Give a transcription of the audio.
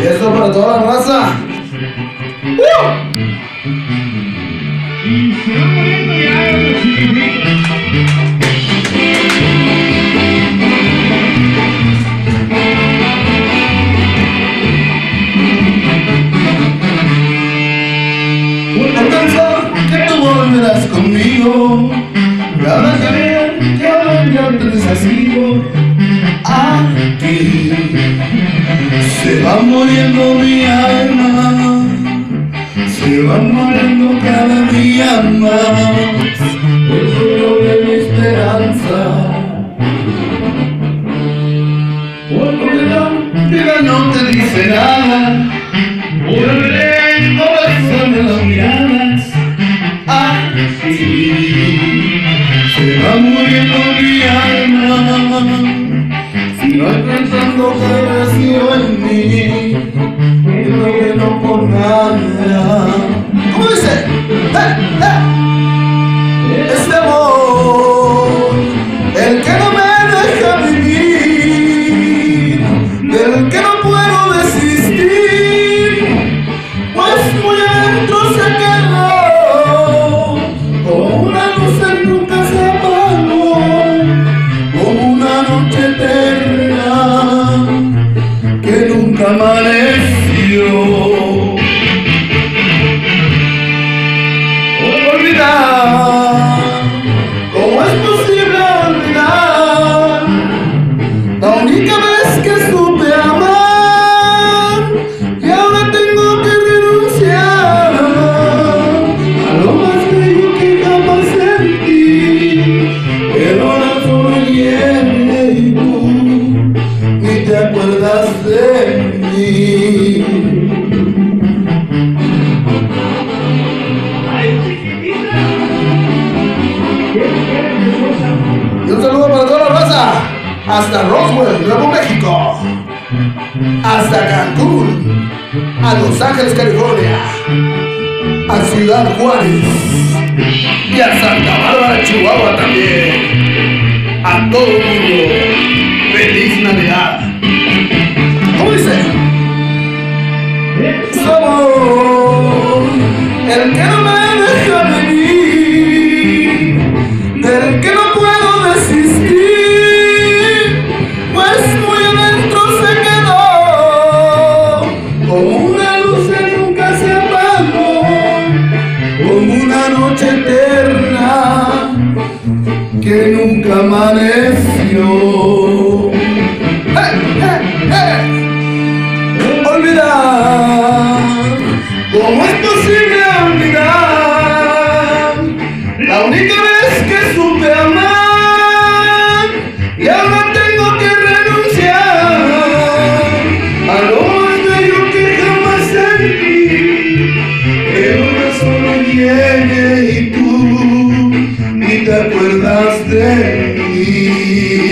Y esto para toda la raza. ¡Uh! va muriendo mi alma, se va muriendo cada día más el sueño de mi esperanza. Por perdón, vida no te dice nada, volveré corazón de las miradas a ti. Se va muriendo mi alma, si no alcanzando 立 hasta Roswell, Nuevo México, hasta Cancún, a Los Ángeles, California, a Ciudad Juárez y a Santa Bárbara, Chihuahua también. A todo el mundo. noche eterna que nunca amaneció. llegué y tú ni te acuerdas de mí.